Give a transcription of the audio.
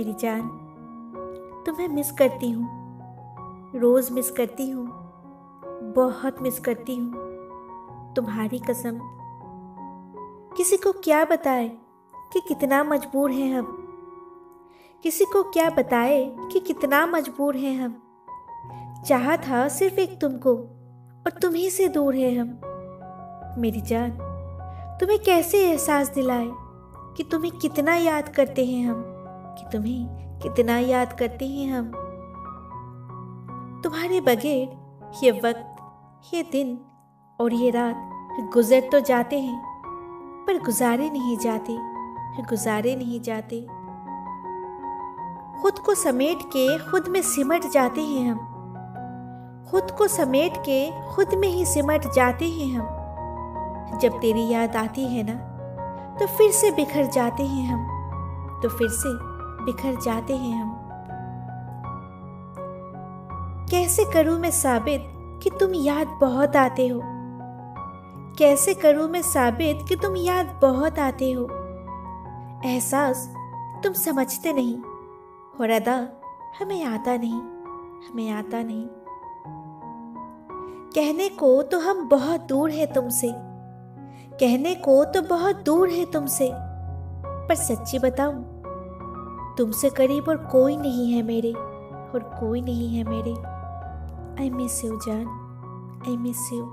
मेरी जान। तुम्हें मिस करती हूँ। रोज़ मिस करती हूँ। बहुत मिस करती हूँ। तुम्हारी कसम। किसी को क्या बताए कि कितना मजबूर हैं हम? किसी को क्या बताए कि कितना मजबूर हैं हम? चाहा था सिर्फ़ एक तुमको, और तुम ही से दूर है हम। मेरी जान, तुम्हें कैसे एहसास दिलाए कि तुम्हें कितना याद करते हैं हम? कि तुम्हें कितना याद करते हैं हम। तुम्हारे बगैर ये वक्त, ये दिन और ये रात गुजर तो जाते हैं, पर गुजारे नहीं जाते, गुजारे नहीं जाते। खुद को समेट के खुद में सिमट जाते हैं हम। खुद को समेट के खुद में ही सिमट जाते हैं हम। जब तेरी याद आती है ना तो फिर से बिखर जाते हैं हम तो फिर से बिखर जाते हैं हम। कैसे करूँ मैं साबित कि तुम याद बहुत आते हो? कैसे करूँ मैं साबित कि तुम याद बहुत आते हो? एहसास तुम समझते नहीं और अदा हमें आता नहीं, हमें आता नहीं। कहने को तो हम बहुत दूर है तुमसे। कहने को तो बहुत दूर है तुमसे। पर सच्ची बताऊँ तुमसे करीब और कोई नहीं है मेरे, और कोई नहीं है मेरे। आई मिस यू जान आई मिस यू